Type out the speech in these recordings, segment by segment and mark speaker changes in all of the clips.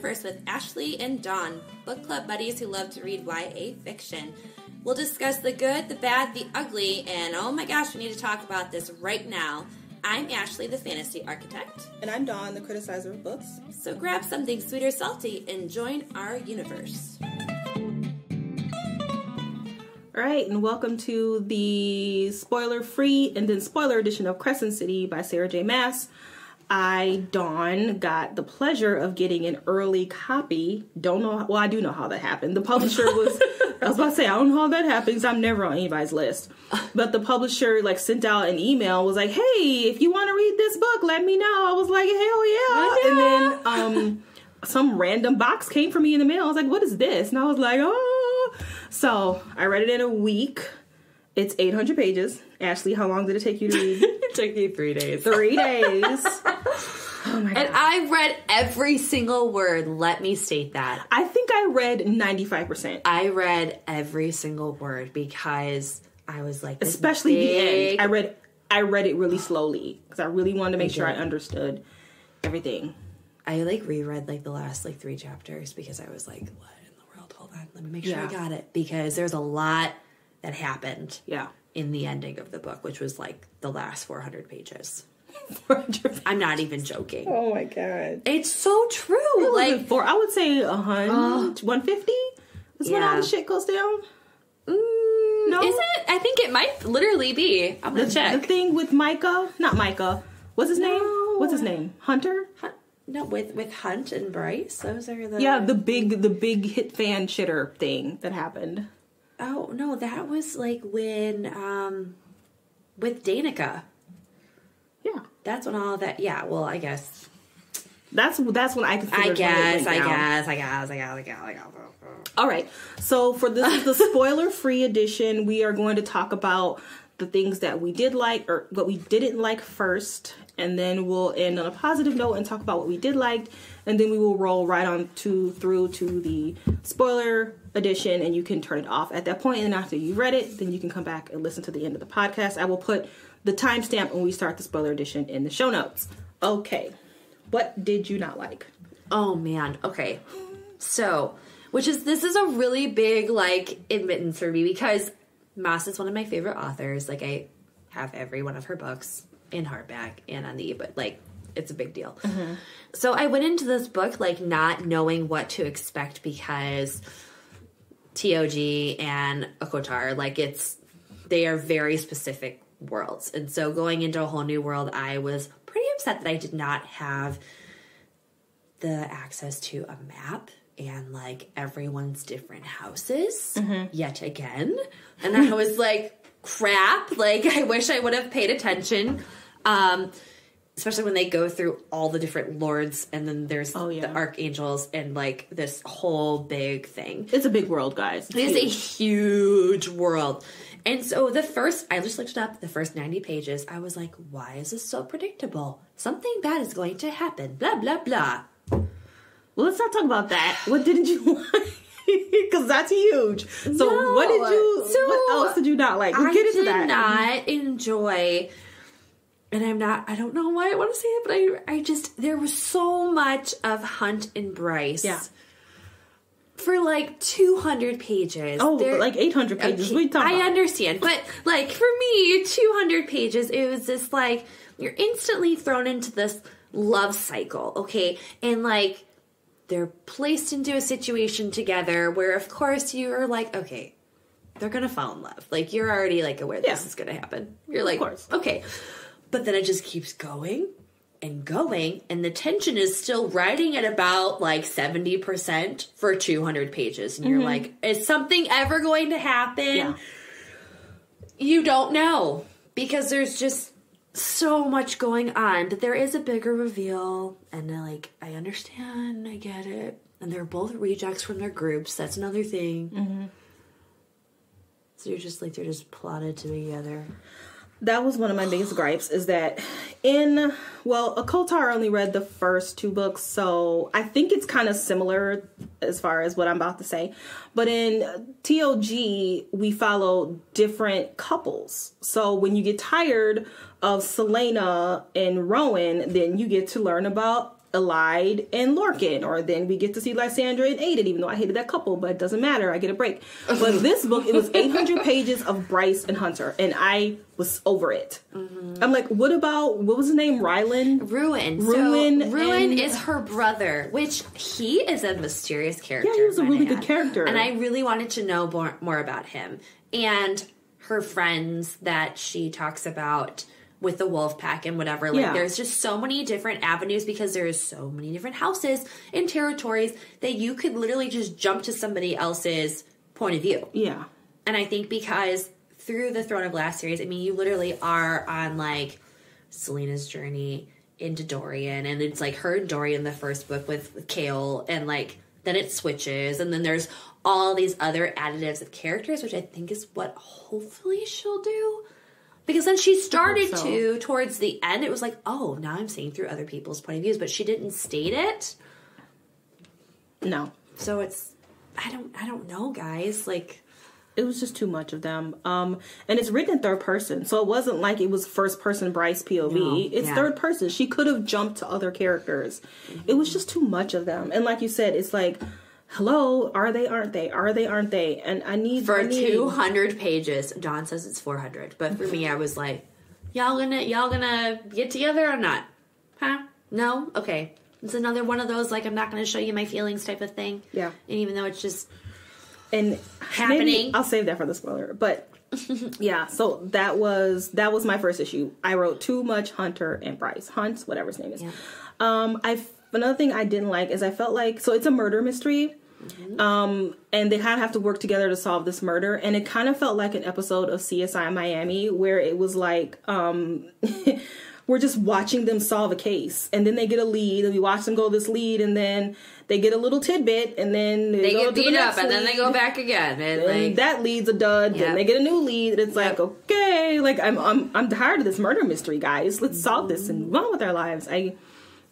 Speaker 1: Universe with Ashley and Dawn, book club buddies who love to read YA fiction. We'll discuss the good, the bad, the ugly, and oh my gosh, we need to talk about this right now. I'm Ashley, the fantasy architect.
Speaker 2: And I'm Dawn, the criticizer of books.
Speaker 1: So grab something sweet or salty and join our universe.
Speaker 2: All right, and welcome to the spoiler free and then spoiler edition of Crescent City by Sarah J. Maas. I, Dawn, got the pleasure of getting an early copy. Don't know, well, I do know how that happened. The publisher was, I was about to say, I don't know how that happens. I'm never on anybody's list. But the publisher, like, sent out an email, was like, hey, if you want to read this book, let me know. I was like, hell yeah. And then, um, some random box came for me in the mail. I was like, what is this? And I was like, oh. So I read it in a week. It's 800 pages. Ashley, how long did it take you to read?
Speaker 3: it took me three days.
Speaker 2: Three days.
Speaker 3: Oh my God. And I read every single word. Let me state that.
Speaker 2: I think I read 95%.
Speaker 3: I read every single word because I was like,
Speaker 2: especially big... the end. I read I read it really slowly because I really wanted to make I sure I understood everything.
Speaker 3: I like reread like the last like three chapters because I was like, what in the world? Hold on, let me make sure yeah. I got it because there's a lot that happened.
Speaker 2: Yeah.
Speaker 3: In the ending of the book, which was like the last 400 pages. 400 I'm not even joking.
Speaker 2: Oh my god.
Speaker 3: It's so true. Like
Speaker 2: for I would say a hundred, uh, 150 is yeah. when all the shit goes down.
Speaker 3: Mm, no, is it? I think it might literally be. I'm gonna
Speaker 2: the,
Speaker 3: check.
Speaker 2: The thing with Micah, not Micah. What's his no. name? What's his name? Hunter.
Speaker 3: Hun- no, with with Hunt and Bryce. Those are the
Speaker 2: yeah the big the big hit fan shitter thing that happened.
Speaker 3: Oh no, that was like when um with Danica.
Speaker 2: Yeah,
Speaker 3: that's when all that. Yeah, well, I guess
Speaker 2: that's that's when I
Speaker 3: can. I guess, I guess, I guess, I guess, I guess, I guess.
Speaker 2: All right. So for this is the spoiler free edition. We are going to talk about the things that we did like or what we didn't like first, and then we'll end on a positive note and talk about what we did like, and then we will roll right on to through to the spoiler edition, and you can turn it off at that point. And after you read it, then you can come back and listen to the end of the podcast. I will put the timestamp when we start the spoiler edition in the show notes. Okay, what did you not like?
Speaker 3: Oh man, okay. So, which is this is a really big like admittance for me because Maas is one of my favorite authors. Like I have every one of her books in hardback and on the but like it's a big deal. Mm-hmm. So I went into this book like not knowing what to expect because TOG and ACOTAR like it's they are very specific worlds. And so going into a whole new world, I was pretty upset that I did not have the access to a map and like everyone's different houses mm-hmm. yet again. And I was like, crap, like I wish I would have paid attention. Um, especially when they go through all the different lords and then there's oh, yeah. the archangels and like this whole big thing.
Speaker 2: It's a big world, guys.
Speaker 3: It's it is a huge world. And so the first, I just looked it up, the first 90 pages, I was like, why is this so predictable? Something bad is going to happen, blah, blah, blah.
Speaker 2: Well, let's not talk about that. What didn't you like? Because that's huge. So, no. what did you, so what else did you not like?
Speaker 3: We'll I get into did not enjoy and I'm not I don't know why I want to say it, but I I just there was so much of Hunt and Bryce.
Speaker 2: Yeah
Speaker 3: for like 200 pages.
Speaker 2: Oh, like 800 pages. Okay,
Speaker 3: I about? I understand. But like for me, 200 pages, it was just like you're instantly thrown into this love cycle, okay? And like they're placed into a situation together where of course you're like, okay, they're going to fall in love. Like you're already like aware yeah. this is going to happen. You're like, okay. But then it just keeps going and going and the tension is still riding at about like 70% for 200 pages and you're mm-hmm. like is something ever going to happen yeah. you don't know because there's just so much going on but there is a bigger reveal and like i understand i get it. And they're both rejects from their groups that's another thing. Mm-hmm. so you're just like they're just plotted together.
Speaker 2: That was one of my biggest gripes is that in well ACOTAR only read the first two books so i think it's kind of similar as far as what i'm about to say. But in tog we follow different couples. So when you get tired of Celaena and rowan then you get to learn about Elide and Lorcan, or then we get to see Lysandra and Aedion, even though I hated that couple, but it doesn't matter. I get a break. But this book, it was 800 pages of Bryce and Hunter, and I was over it. Mm-hmm. I'm like, what about, what was his name? Rylan?
Speaker 3: Ruin.
Speaker 2: Ruin
Speaker 3: So, Ruin
Speaker 2: and-
Speaker 3: is her brother, which he is a mysterious character.
Speaker 2: Yeah, he was a really good character.
Speaker 3: And I really wanted to know more, more about him. And her friends that she talks about with the wolf pack and whatever. Like
Speaker 2: Yeah.
Speaker 3: there's just so many different avenues because there's so many different houses and territories that you could literally just jump to somebody else's point of view.
Speaker 2: Yeah.
Speaker 3: And I think because through the Throne of Glass series, I mean, you literally are on like Celaena's journey into Dorian, and it's like her and Dorian the first book with, with Chaol, and like then it switches, and then there's all these other additives of characters, which I think is what hopefully she'll do. Because then she started
Speaker 2: so.
Speaker 3: to towards the end, it was like, oh, now I'm seeing through other people's point of views, but she didn't state it.
Speaker 2: No.
Speaker 3: So it's I don't I don't know, guys. Like
Speaker 2: It was just too much of them. Um, and it's written in third person, so it wasn't like it was first person Bryce POV.
Speaker 3: No,
Speaker 2: it's
Speaker 3: yeah.
Speaker 2: third person. She could have jumped to other characters. It was just too much of them. And like you said, it's like, hello, are they? Aren't they? Are they? Aren't they? And I need
Speaker 3: for
Speaker 2: I need,
Speaker 3: 200 pages dawn says it's 400 but for me i was like y'all gonna y'all gonna get together or not huh no okay it's another one of those like i'm not gonna show you my feelings type of thing
Speaker 2: Yeah.
Speaker 3: and even though it's just
Speaker 2: and
Speaker 3: Happening.
Speaker 2: I'll save that for the spoiler. But yeah, so that was that was my first issue. I wrote too much Hunter and Bryce Hunt, whatever his name is.
Speaker 3: Yeah.
Speaker 2: Um, I another thing I didn't like is I felt like so it's a murder mystery.
Speaker 3: Mm-hmm.
Speaker 2: Um, and they kind of have to work together to solve this murder, and it kind of felt like an episode of CSI Miami where it was like, um, we're just watching them solve a case, and then they get a lead, and we watch them go this lead, and then they get a little tidbit, and then
Speaker 3: they
Speaker 2: go
Speaker 3: get
Speaker 2: to the
Speaker 3: up
Speaker 2: next
Speaker 3: and then they go back again and
Speaker 2: and
Speaker 3: like
Speaker 2: that leads a dud.
Speaker 3: Yeah.
Speaker 2: Then they get a new lead. And it's like, okay, like I'm I'm I'm tired of this murder mystery, guys. Let's solve this and move on with our lives. I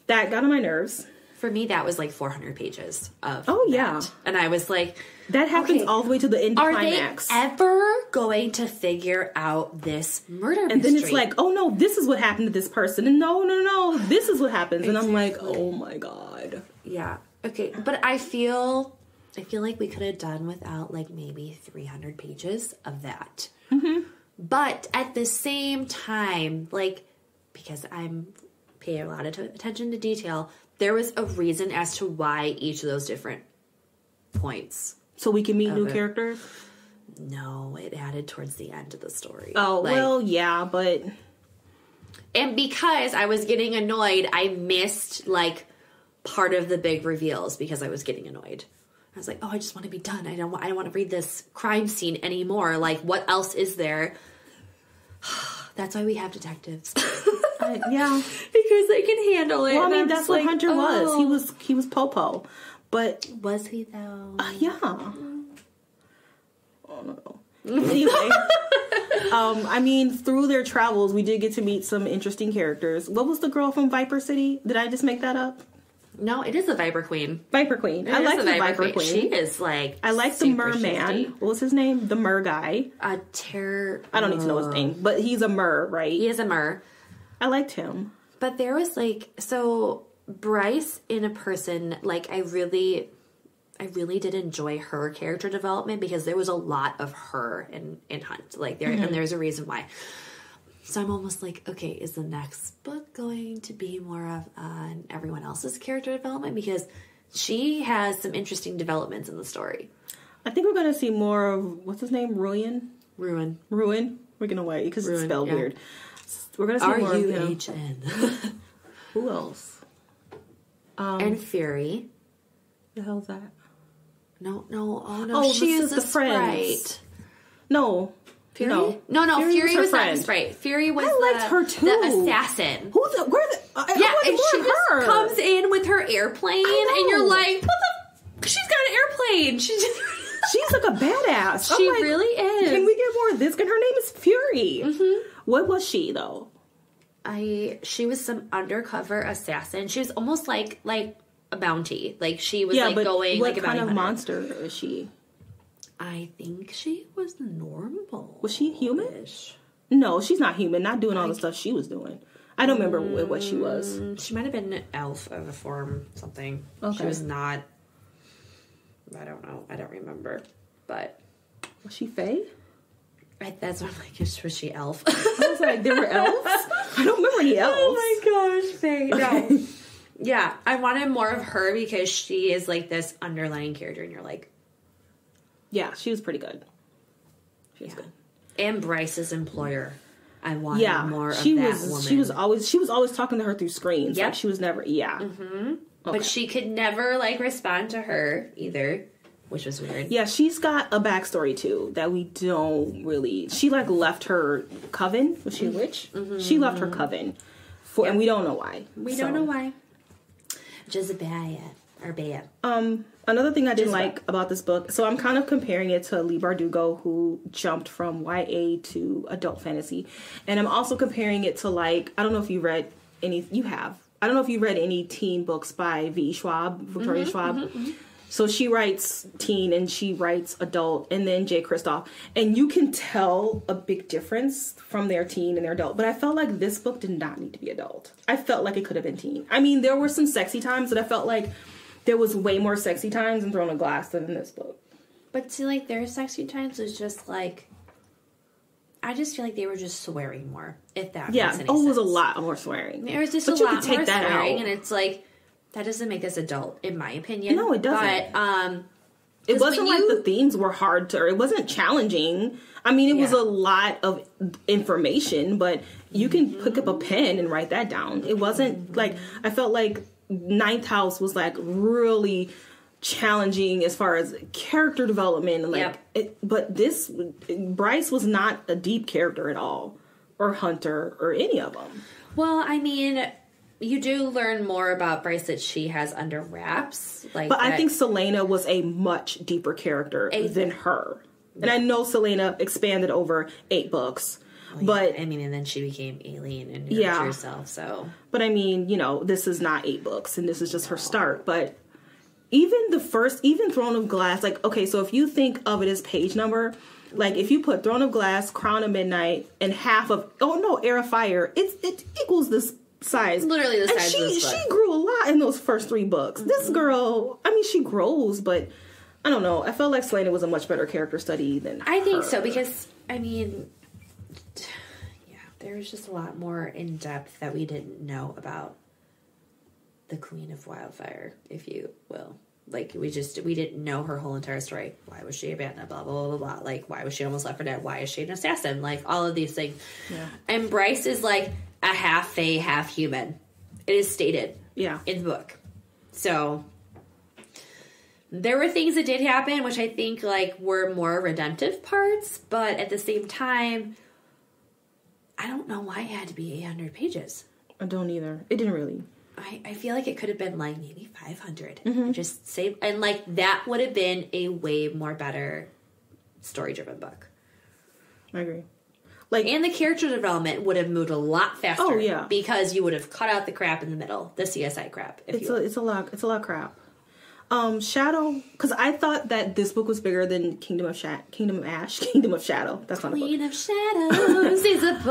Speaker 2: that got on my nerves.
Speaker 3: For me that was like 400 pages of
Speaker 2: Oh, yeah.
Speaker 3: that. and i was like
Speaker 2: That happens
Speaker 3: Okay.
Speaker 2: all the way to the end
Speaker 3: are
Speaker 2: climax.
Speaker 3: they ever going to figure out this murder
Speaker 2: and then it's like, oh no, this is what happened to this person, and no, no, no, this is what happens, and I'm like, oh my god.
Speaker 3: Yeah. Okay, but I feel I feel like we could have done without like maybe 300 pages of that. Mm-hmm. But at the same time, like because I'm paying a lot of t- attention to detail, there was a reason as to why each of those different points.
Speaker 2: So we can meet new
Speaker 3: Okay.
Speaker 2: characters.
Speaker 3: No, it added towards the end of the story.
Speaker 2: Oh
Speaker 3: Like-
Speaker 2: well, yeah, but
Speaker 3: and because I was getting annoyed, I missed like part of the big reveals because I was getting annoyed. I was like, "Oh, I just want to be done. I don't. I don't want to read this crime scene anymore. Like, what else is there?" That's why we have detectives
Speaker 2: yeah.
Speaker 3: because they can handle it.
Speaker 2: Well, I mean,
Speaker 3: I'm
Speaker 2: that's what
Speaker 3: like,
Speaker 2: Hunter was. He
Speaker 3: "Oh."
Speaker 2: was he was Popo, but
Speaker 3: Was he though?
Speaker 2: Yeah. Oh no. Anyway, um, I mean, through their travels, we did get to meet some interesting characters. What was the girl from Viper City? Did I just make that up?
Speaker 3: No, it is a Viper Queen.
Speaker 2: Viper Queen.
Speaker 3: It
Speaker 2: I like the Viper Queen.
Speaker 3: She is like.
Speaker 2: I like the merman.
Speaker 3: shifty.
Speaker 2: What was his name? The mer guy.
Speaker 3: A terror.
Speaker 2: I don't need to know his name, but he's a mer, right?
Speaker 3: He is a mer.
Speaker 2: I liked him.
Speaker 3: But there was like so Bryce in a person like I really I really did enjoy her character development because there was a lot of her in in Hunt like there and mm-hmm. there's a reason why. So I'm almost like okay, is the next book going to be more of on everyone else's character development because she has some interesting developments in the story.
Speaker 2: I think we're gonna see more of what's his name, Ruin.
Speaker 3: Ruin.
Speaker 2: Ruin. We're gonna wait because it's spelled
Speaker 3: yeah.
Speaker 2: weird. We're gonna see
Speaker 3: R
Speaker 2: more of
Speaker 3: U
Speaker 2: him.
Speaker 3: H N.
Speaker 2: Who else?
Speaker 3: Um, And Fury.
Speaker 2: The hell's that?
Speaker 3: No, no, oh no,
Speaker 2: Oh,
Speaker 3: she is
Speaker 2: is the
Speaker 3: sprite.
Speaker 2: No.
Speaker 3: Fury?
Speaker 2: No.
Speaker 3: No, no, Fury,
Speaker 2: her
Speaker 3: was not
Speaker 2: friend.
Speaker 3: the sprite. Fury was
Speaker 2: I
Speaker 3: the,
Speaker 2: her too.
Speaker 3: the assassin.
Speaker 2: Who the, where the? I,
Speaker 3: Yeah,
Speaker 2: I
Speaker 3: and she
Speaker 2: her.
Speaker 3: comes in with her airplane, and you're like, what the? f- She's got an airplane. She just,
Speaker 2: She's like a badass.
Speaker 3: She
Speaker 2: like,
Speaker 3: really is.
Speaker 2: Can we get more of this? And her name is Fury. Mm-hmm. What was she though?
Speaker 3: I she was some undercover assassin. She was almost like like a bounty. Like she was
Speaker 2: yeah,
Speaker 3: like going
Speaker 2: what
Speaker 3: like a
Speaker 2: kind
Speaker 3: bounty
Speaker 2: of
Speaker 3: hunter.
Speaker 2: monster is she?
Speaker 3: I think she was normal.
Speaker 2: Was she human? No, she's not human. Not doing all the stuff she was doing. I don't remember what, what she was.
Speaker 3: Mm, she might have been an elf of a form, something.
Speaker 2: Okay.
Speaker 3: She was not. I don't know. I don't remember. But
Speaker 2: Was she Faye?
Speaker 3: I, that's what I'm like. Was she elf?
Speaker 2: I was like, there were elves. I don't remember any oh elves.
Speaker 3: oh my gosh, Faye. No. yeah, I wanted more of her because she is like this underlying character, and you're like,
Speaker 2: Yeah, she was pretty good. She was
Speaker 3: Yeah.
Speaker 2: good.
Speaker 3: and Bryce's employer. I wanted
Speaker 2: Yeah,
Speaker 3: more
Speaker 2: she
Speaker 3: of that
Speaker 2: was.
Speaker 3: woman.
Speaker 2: She was always. She was always talking to her through screens.
Speaker 3: Yeah,
Speaker 2: Like she was never. Yeah. Mm-hmm.
Speaker 3: but she could never like respond to her either, which was weird.
Speaker 2: Yeah, she's got a backstory too that we don't really. She like left her coven. Was she a mm-hmm. witch? Mm-hmm. She left her coven, for, and we don't know why.
Speaker 3: We
Speaker 2: So,
Speaker 3: don't know why. Jesiba or bad.
Speaker 2: Um, another thing I didn't like about this book, so I'm kind of comparing it to Leigh Bardugo, who jumped from YA to adult fantasy, and I'm also comparing it to like I don't know if you read any. You have. I don't know if you read any teen books by V. Schwab, Victoria mm-hmm, Schwab. Mm-hmm, mm-hmm. So she writes teen and she writes adult, and then Jay Kristoff, and you can tell a big difference from their teen and their adult. But I felt like this book did not need to be adult. I felt like it could have been teen. I mean, there were some sexy times, that I felt like there was way more sexy times in Throne of Glass than in this book.
Speaker 3: But see, like their sexy times was just like, I just feel like they were just swearing more. If that
Speaker 2: Yeah,
Speaker 3: makes any
Speaker 2: oh, it was a lot more swearing.
Speaker 3: There was just
Speaker 2: But
Speaker 3: a lot
Speaker 2: take
Speaker 3: more
Speaker 2: that
Speaker 3: swearing,
Speaker 2: out.
Speaker 3: and it's like that doesn't make this adult, in my opinion.
Speaker 2: No, it doesn't.
Speaker 3: But um,
Speaker 2: It wasn't
Speaker 3: when
Speaker 2: like
Speaker 3: you-
Speaker 2: the themes were hard to, or it wasn't challenging. I mean, it was a lot of information, but you can
Speaker 3: Mm-hmm.
Speaker 2: pick up a pen and write that down. It wasn't like I felt like Ninth House was like really challenging as far as character development. and, Like,
Speaker 3: Yep.
Speaker 2: it, but this Bryce was not a deep character at all, or Hunter, or any of them.
Speaker 3: well, I mean, you do learn more about Bryce that she has under wraps. Like,
Speaker 2: But I think Celaena was a much deeper character
Speaker 3: A-
Speaker 2: than her. And I know Celaena expanded over eight books. But
Speaker 3: I mean, and then she became Aelin and
Speaker 2: Yeah.
Speaker 3: herself. So
Speaker 2: but I mean, you know, this is not eight books and this is just her start. But even the first even Throne of Glass, like okay, so if you think of it as page number, like if you put Throne of Glass, Crown of Midnight, and half of oh no, Heir of Fire, it's it equals this size.
Speaker 3: Literally the
Speaker 2: and
Speaker 3: size
Speaker 2: she,
Speaker 3: of this.
Speaker 2: She grew a lot in those first three books. This mm-hmm. girl, I mean, she grows, but I don't know. I felt like Celaena was a much better character study than
Speaker 3: I think
Speaker 2: her.
Speaker 3: so because I mean, there was just a lot more in depth that we didn't know about the Queen of Wildfire, if you will. Like we just we didn't know her whole entire story. Why was she abandoned? Blah blah blah blah blah. Like why was she almost left for dead? Why is she an assassin? Like all of these things.
Speaker 2: Yeah.
Speaker 3: And Bryce is like a half fae, half human. It is stated
Speaker 2: Yeah.
Speaker 3: in the book. So there were things that did happen, which I think like were more redemptive parts, but at the same time, I don't know why it had to be 800 pages.
Speaker 2: I don't either. It didn't really.
Speaker 3: I, I feel like it could have been like maybe 500.
Speaker 2: Mm-hmm.
Speaker 3: Just save, and like that would have been a way more better story driven book.
Speaker 2: I agree. Like
Speaker 3: And the character development would have moved a lot faster.
Speaker 2: Oh, yeah.
Speaker 3: Because you would have cut out the crap in the middle, the CSI crap,
Speaker 2: it's a it's a lot it's a lot of crap. Um, Shadow, because I thought that this book was bigger than Kingdom of Sha- Kingdom of Ash, Kingdom of Shadow. That's not a book,
Speaker 3: Queen of Shadows is a book.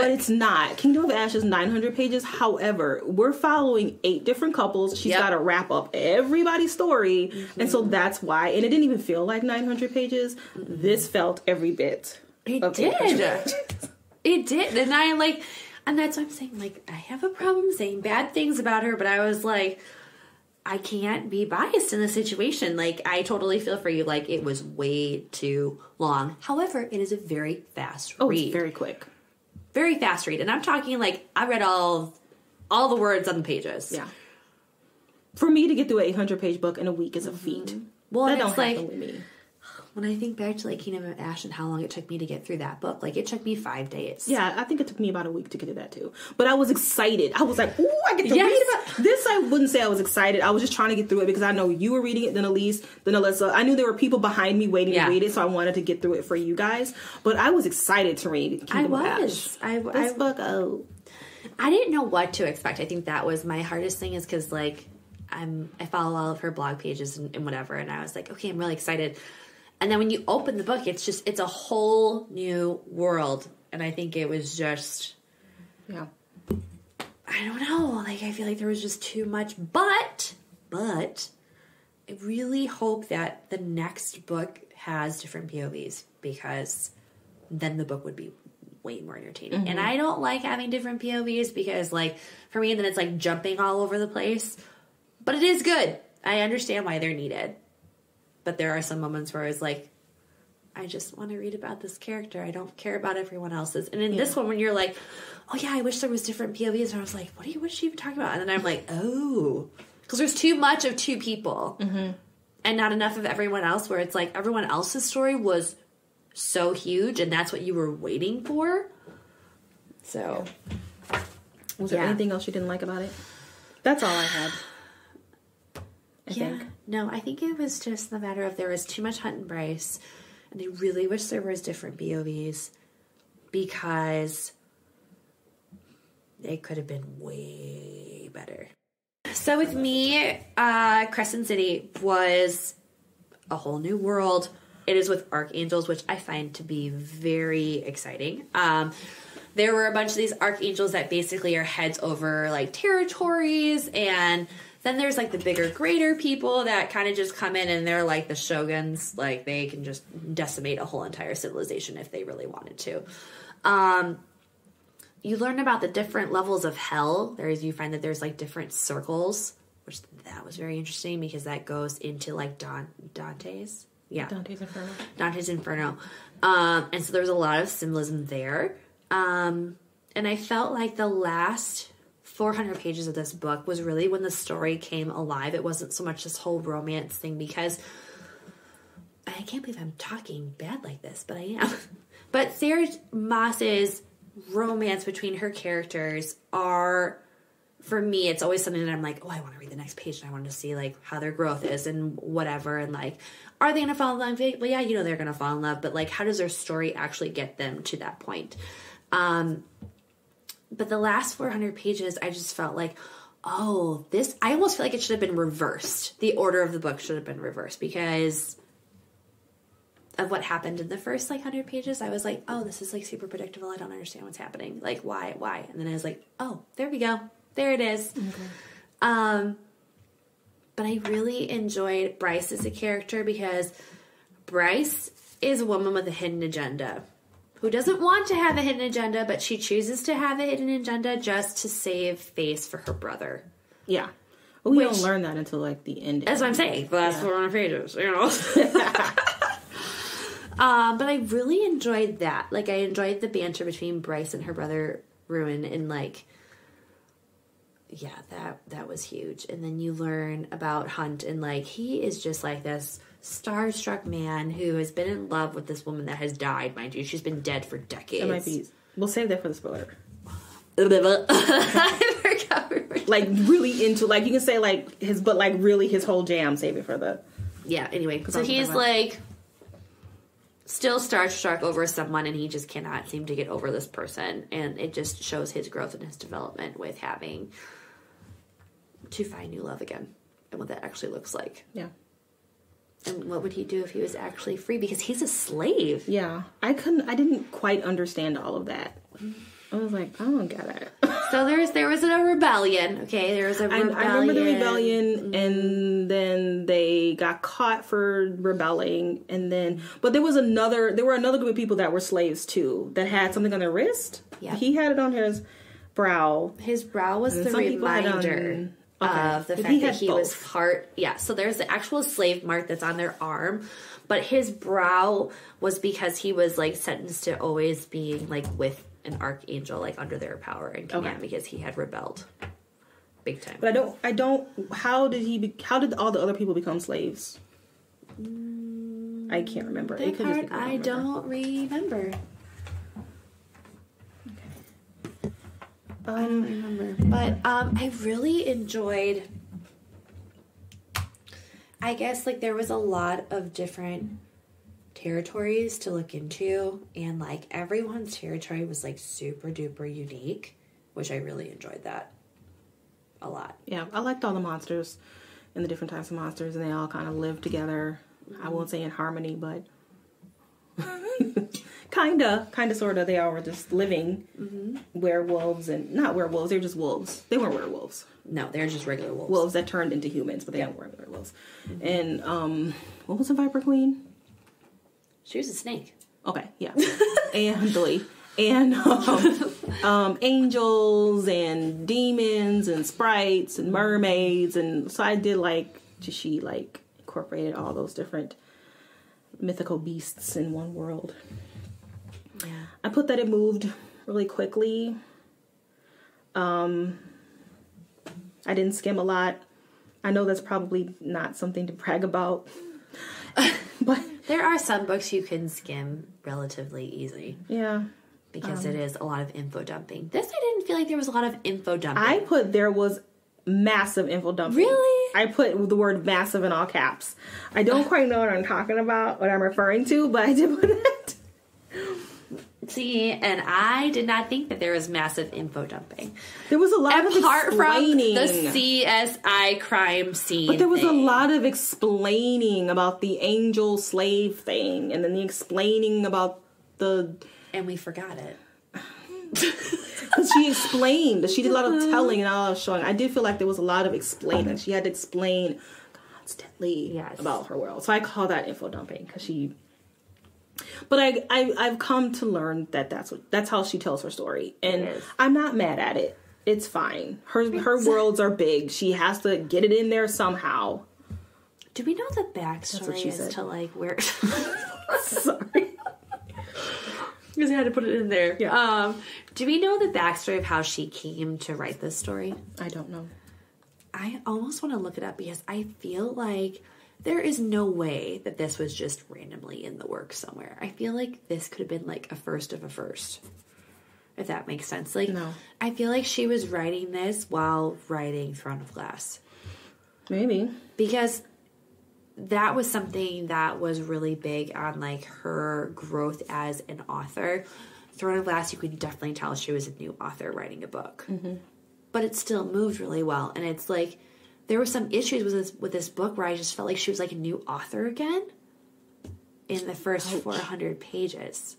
Speaker 2: but it's not. Kingdom of Ash is 900 pages. However, we're following eight different couples. She's
Speaker 3: Yep.
Speaker 2: got to wrap up everybody's story, and so that's why. And it didn't even feel like 900 pages. This felt every bit.
Speaker 3: It did. It did. And I like, and that's what I'm saying. Like, I have a problem saying bad things about her, but I was like, I can't be biased in this situation. Like, I totally feel for you. Like, it was way too long. However, it is a very fast
Speaker 2: Oh,
Speaker 3: read.
Speaker 2: it's very quick.
Speaker 3: very fast read. And I'm talking like, I read all all the words on the pages.
Speaker 2: Yeah. For me to get through an 800 page book in a week is a feat.
Speaker 3: Mm-hmm. Well,
Speaker 2: that don't
Speaker 3: it's like-
Speaker 2: happen with me.
Speaker 3: When I think back to like Kingdom of Ash and how long it took me to get through that book, like, it took me five days.
Speaker 2: Yeah, I think it took me about a week to get to that too. But I was excited. I was like, "Ooh, I get to
Speaker 3: Yes.
Speaker 2: read about this." I wouldn't say I was excited. I was just trying to get through it because I know you were reading it, then Elise, then Alyssa. I knew there were people behind me waiting
Speaker 3: Yeah.
Speaker 2: to read it, so I wanted to get through it for you guys. But I was excited to read Kingdom
Speaker 3: I
Speaker 2: of
Speaker 3: was.
Speaker 2: Ash.
Speaker 3: I-
Speaker 2: this
Speaker 3: I-
Speaker 2: book, oh,
Speaker 3: I didn't know what to expect. I think that was my hardest thing is because like I'm I follow all of her blog pages and, and whatever, and I was like, okay, I'm really excited. And then when you open the book, it's just it's a whole new world, and I think it was just
Speaker 2: yeah.
Speaker 3: I don't know. Like I feel like there was just too much. But but I really hope that the next book has different POVs because then the book would be way more entertaining. And mm-hmm. I don't like having different POVs because like for me then it's like jumping all over the place. But it is good. I understand why they're needed. But there are some moments where it's like I just want to read about this character. I don't care about everyone else's. And in this one, when you're like, oh yeah, I wish there was different POVs, and I was like, what are you? What is she even talking about? And then I'm like, oh, because there's too much of two people, mm-hmm. and not enough of everyone else. Where it's like everyone else's story was so huge, and that's what you were waiting for. So
Speaker 2: Was there
Speaker 3: Yeah.
Speaker 2: anything else you didn't like about it? That's all I had. I
Speaker 3: yeah,
Speaker 2: think.
Speaker 3: No, I think it was just the matter of there was too much Hunt and Bryce, and I really wish there was different POVs because it could have been way better. So with me, uh, Crescent City was a whole new world. It is with archangels, which I find to be very exciting. Um, there were a bunch of these archangels that basically are heads over like territories, and then there's like the bigger, greater people that kind of just come in and they're like the shoguns, like they can just decimate a whole entire civilization if they really wanted to. Um, you learn about the different levels of hell. There's you find that there's like different circles, which that was very interesting because that goes into like Don Dante's. Yeah.
Speaker 2: Dante's Inferno.
Speaker 3: Dante's Inferno. Um, and so there was a lot of symbolism there. Um, and I felt like the last 400 pages of this book was really when the story came alive. It wasn't so much this whole romance thing because I can't believe I'm talking bad like this, but I am. But Sarah Maas's romance between her characters are for me it's always something that i'm like oh i want to read the next page and i want to see like how their growth is and whatever and like are they gonna fall in love well yeah you know they're gonna fall in love but like how does their story actually get them to that point um but the last 400 pages i just felt like oh this i almost feel like it should have been reversed. The order of the book should have been reversed because of what happened in the first like 100 pages. I was like oh this is like super predictable. I don't understand what's happening. Like why why? And then i was like oh there we go. There it is. Um but i really enjoyed bryce as a character because bryce is a woman with a hidden agenda who doesn't want to have a hidden agenda but she chooses to have a hidden agenda just to save face for her brother
Speaker 2: Yeah. But we
Speaker 3: Which-
Speaker 2: don't learn that until like the end.
Speaker 3: That's what I'm saying. The last 400 pages, you know. um, but I really enjoyed that. Like, I enjoyed the banter between Bryce and her brother Ruin, and like, yeah, that that was huge. And then you learn about Hunt, and like, he is just like this starstruck man who has been in love with this woman that has died. Mind you, she's been dead for decades.
Speaker 2: That might be. We'll save that for the spoiler.
Speaker 3: I forgot we were
Speaker 2: Like really into like you can say like his, but like really his whole jam. Save it for the.
Speaker 3: yeah anyway so he's like still starstruck over someone and he just cannot seem to get over this person and it just shows his growth and his development with having to find new love again and what that actually looks like
Speaker 2: Yeah.
Speaker 3: And what would he do if he was actually free because he's a slave
Speaker 2: Yeah. I couldn't. I didn't quite understand all of that. I was like, I don't get it.
Speaker 3: so there's there was a rebellion okay there was a rebellion
Speaker 2: I remember the rebellion, mm-hmm. and then they got caught for rebelling, and then but there was another. There were another group of people that were slaves too that had something on their wrist.
Speaker 3: Yeah.
Speaker 2: he had it on his brow.
Speaker 3: his brow was
Speaker 2: And
Speaker 3: the
Speaker 2: some people had on-
Speaker 3: reminder
Speaker 2: Okay.
Speaker 3: of the fact
Speaker 2: he
Speaker 3: that he was part yeah so there's the actual slave mark that's on their arm but his brow was because he was like sentenced to always being like with an archangel like under their power and command
Speaker 2: Okay.
Speaker 3: because he had rebelled big time
Speaker 2: But I don't. I don't. How did he? Be, how did all the other people become slaves? I can't remember.
Speaker 3: that
Speaker 2: It
Speaker 3: part i don't remember I don't remember. But um, I really enjoyed. I guess like there was a lot of different territories to look into, and like everyone's territory was like super duper unique, which I really enjoyed that a lot.
Speaker 2: Yeah, I liked all the monsters and the different types of monsters, and they all kind of live together. I won't say in harmony, but Kinda, kinda, sorta. They all were just living werewolves and not werewolves. They were just wolves. They weren't werewolves.
Speaker 3: No, they're just regular wolves.
Speaker 2: Wolves that turned into humans, but they weren't werewolves. And um, what was the Viper Queen?
Speaker 3: She was a snake.
Speaker 2: Okay, yeah, and Billy and um, um, angels and demons and sprites and mermaids and so I did like she like incorporated all those different mythical beasts in one world. I put that it moved really quickly. Um, I didn't skim a lot. I know that's probably not something to brag about, but
Speaker 3: There are some books you can skim relatively easy
Speaker 2: yeah.
Speaker 3: because it is a lot of info dumping. This I didn't feel like there was a lot of info dumping.
Speaker 2: I put there was massive info dumping.
Speaker 3: Really?
Speaker 2: I put the word massive in all caps. I don't quite know what I'm talking about, what I'm referring to, but I did put it.
Speaker 3: See, and I did not think that there was massive info dumping.
Speaker 2: There was a lot
Speaker 3: Apart
Speaker 2: of
Speaker 3: from the CSI crime scene.
Speaker 2: but there was a lot of explaining about the angel slave thing, and then the explaining about the
Speaker 3: And we forgot it.
Speaker 2: because she explained she did a lot of telling and a lot of showing. I did feel like there was a lot of explaining. She had to explain constantly
Speaker 3: Yes.
Speaker 2: about her world. So I call that info dumping because she. But I, I I've come to learn that that's what that's how she tells her story, and I'm not mad at it. It's fine. Her her worlds are big. She has to get it in there somehow.
Speaker 3: Do we know the backstory as
Speaker 2: said.
Speaker 3: to like where?
Speaker 2: Sorry.
Speaker 3: Because I had to put it in there.
Speaker 2: Yeah.
Speaker 3: Um, do we know the backstory of how she came to write this story?
Speaker 2: I don't know.
Speaker 3: I almost want to look it up because I feel like there is no way that this was just randomly in the works somewhere. I feel like this could have been like a first of a first. If that makes sense. Like
Speaker 2: No.
Speaker 3: I feel like she was writing this while writing Throne of Glass.
Speaker 2: Maybe.
Speaker 3: Because that was something that was really big on like her growth as an author. Throne of Glass, you could definitely tell she was a new author writing a book, mm-hmm. but it still moved really well. And it's like there were some issues with this with this book where I just felt like she was like a new author again in the first four hundred pages.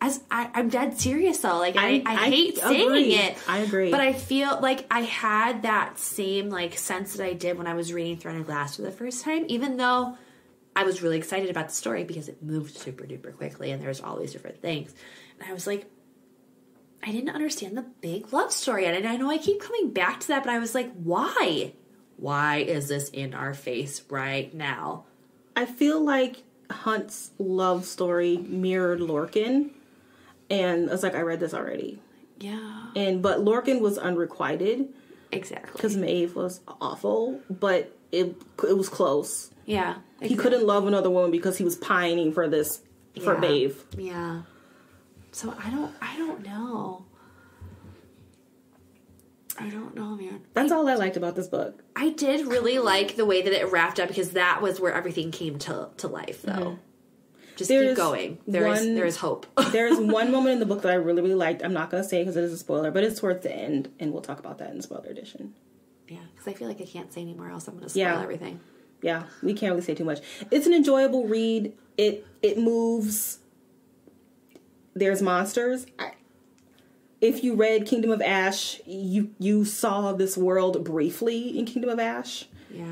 Speaker 3: As I, I'm dead serious though, like I,
Speaker 2: I-
Speaker 3: I,
Speaker 2: I
Speaker 3: hate saying
Speaker 2: agree.
Speaker 3: it.
Speaker 2: I agree.
Speaker 3: but I feel like I had that same like sense that I did when I was reading Throne of Glass for the first time, even though I was really excited about the story because it moved super duper quickly and there's all these different things. And I was like, I didn't understand the big love story. And I know I keep coming back to that, but I was like, why? Why is this in our face right now?
Speaker 2: I feel like Hunt's love story mirrored Lorcan, and it's like I read this already.
Speaker 3: Yeah,
Speaker 2: And but Lorcan was unrequited
Speaker 3: exactly.
Speaker 2: because Maeve was awful, but it it was close.
Speaker 3: yeah,
Speaker 2: He couldn't love another woman because he was pining for this for
Speaker 3: Yeah.
Speaker 2: Maeve.
Speaker 3: Yeah. So I don't I don't know. I don't know, man.
Speaker 2: That's all I liked about this book.
Speaker 3: I did really like the way that it wrapped up because that was where everything came to to life though. Mm-hmm. Just
Speaker 2: There's
Speaker 3: keep going. There is
Speaker 2: one-
Speaker 3: there is hope.
Speaker 2: There is one moment in the book that I really really liked. I'm not gonna say because it is a spoiler, but it's towards the end, and we'll talk about that in the spoiler edition.
Speaker 3: yeah, because I feel like I can't say anymore else. I'm going to spoil
Speaker 2: Yeah.
Speaker 3: everything.
Speaker 2: yeah, we can't really say too much. It's an enjoyable read. It it moves. There's monsters. I, if you read Kingdom of Ash, you you saw this world briefly in Kingdom of Ash.
Speaker 3: Yeah.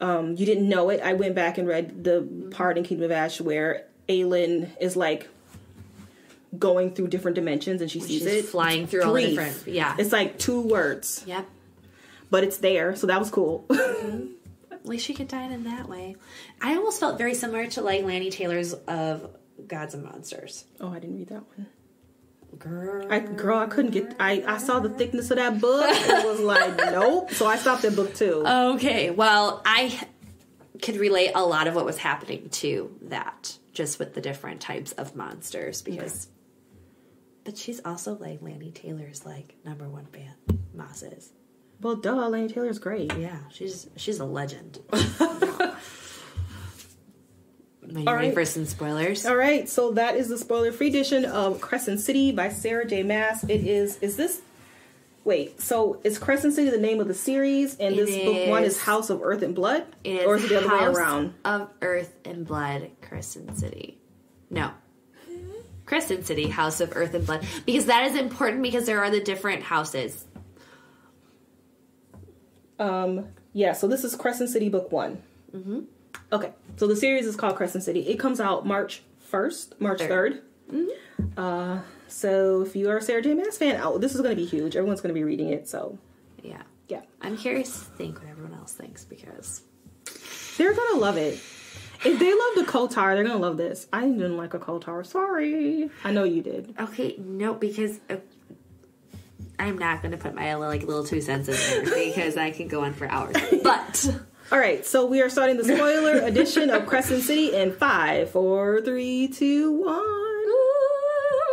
Speaker 2: Um, you didn't know it. I went back and read the part in Kingdom of Ash where Aelin is like going through different dimensions and she sees it
Speaker 3: flying through all the different. Yeah.
Speaker 2: It's like two words,
Speaker 3: Yep.
Speaker 2: but it's there, so that was cool.
Speaker 3: At least she could die in that way. I almost felt very similar to like Laini Taylor's of Gods and Monsters.
Speaker 2: oh, I didn't read that one.
Speaker 3: Girl.
Speaker 2: I girl, I couldn't get. I I saw the thickness of that book and was like, nope. So I stopped at book two.
Speaker 3: Okay, well, I could relate a lot of what was happening to that, just with the different types of monsters, because. But she's also like Laini Taylor's like number one fan. Maas is.
Speaker 2: well, duh, Laini Taylor's great.
Speaker 3: Yeah, she's she's a legend. Are you
Speaker 2: All
Speaker 3: ready
Speaker 2: right.
Speaker 3: for some spoilers?
Speaker 2: All right, so that is the spoiler-free edition of Crescent City by Sarah J. Maas. It is. Is this? Wait. So is Crescent City the name of the series, and
Speaker 3: It
Speaker 2: this book one is
Speaker 3: is.
Speaker 2: House of Earth and Blood,
Speaker 3: It
Speaker 2: or is it the other way
Speaker 3: House
Speaker 2: around?
Speaker 3: Of Earth and Blood, Crescent City. No. Crescent City, House of Earth and Blood, because that is important because there are the different houses.
Speaker 2: Um, yeah, so this is Crescent City Book One. Mm-hmm. Okay, so the series is called Crescent City. It comes out March 1st, March 3rd. Uh, so if you are a Sarah J. Maas fan, oh, this is going to be huge. Everyone's going to be reading it, so
Speaker 3: Yeah.
Speaker 2: yeah.
Speaker 3: I'm curious to think what everyone else thinks because
Speaker 2: They're going to love it. If they love the Kotar, they're going to love this. I didn't like ACOTAR. Sorry. I know you did.
Speaker 3: okay, no, because uh, I'm not going to put my like little two cents in there because I can go on for hours. But
Speaker 2: All right, so we are starting the spoiler edition of Crescent City in five, four, three, two, one.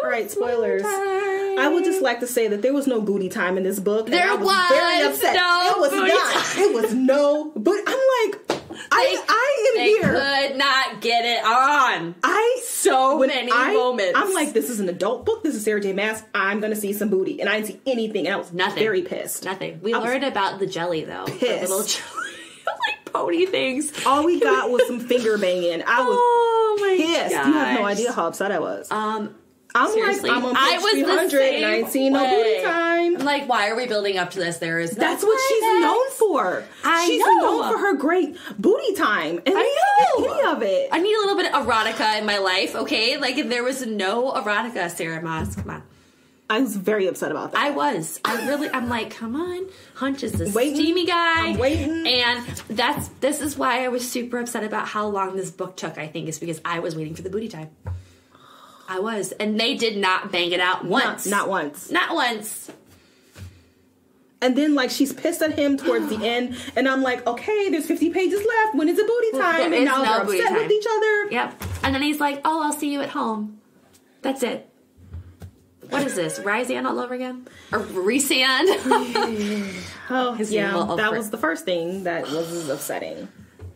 Speaker 2: All right, spoilers. I would just like to say that there was no booty time in this book. and
Speaker 3: There
Speaker 2: I was, very upset.
Speaker 3: no
Speaker 2: it was not. It was no. But I'm like, I, I am
Speaker 3: they
Speaker 2: here.
Speaker 3: could not get it on.
Speaker 2: I
Speaker 3: So many
Speaker 2: I,
Speaker 3: moments.
Speaker 2: I'm like, this is an adult book. This is Sarah J. Maas. I'm gonna see some booty, and I didn't see anything. Was
Speaker 3: Nothing.
Speaker 2: very pissed.
Speaker 3: Nothing. We
Speaker 2: I
Speaker 3: learned about the jelly though. The
Speaker 2: pissed.
Speaker 3: little jelly, like pony things.
Speaker 2: All we got was some finger banging. I was
Speaker 3: Oh my
Speaker 2: pissed.
Speaker 3: gosh.
Speaker 2: You have no idea how upset I was.
Speaker 3: Um,
Speaker 2: I'm
Speaker 3: seriously,
Speaker 2: like, I'm on
Speaker 3: I
Speaker 2: page
Speaker 3: was the
Speaker 2: 300 and I ain't
Speaker 3: same
Speaker 2: no
Speaker 3: way.
Speaker 2: booty time.
Speaker 3: I'm like, why are we building up to this? There is no
Speaker 2: That's what she's
Speaker 3: climax.
Speaker 2: known for.
Speaker 3: I
Speaker 2: she's
Speaker 3: know.
Speaker 2: known for her great booty time, and
Speaker 3: I know.
Speaker 2: any of it.
Speaker 3: I need a little bit of erotica in my life, okay? Like if there was no erotica, Sarah Maas, come on.
Speaker 2: I was very upset about that.
Speaker 3: I was. I really. I'm like, come on. Hunch is the
Speaker 2: Waiting.
Speaker 3: steamy guy.
Speaker 2: I'm waiting.
Speaker 3: And that's this is why I was super upset about how long this book took. I think is because I was waiting for the booty time. I was, and they did not bang it out once.
Speaker 2: not, not once.
Speaker 3: Not once.
Speaker 2: And then like she's pissed at him towards the end, and I'm like, okay, there's 50 pages left. When is it booty time?
Speaker 3: there
Speaker 2: and now
Speaker 3: no
Speaker 2: they're upset
Speaker 3: time.
Speaker 2: with each other.
Speaker 3: Yep. And then he's like, "Oh, I'll see you at home." That's it. What is this? Rhysand all over again? Or Rhysand?
Speaker 2: Oh,
Speaker 3: His
Speaker 2: yeah, that was the first thing that was upsetting.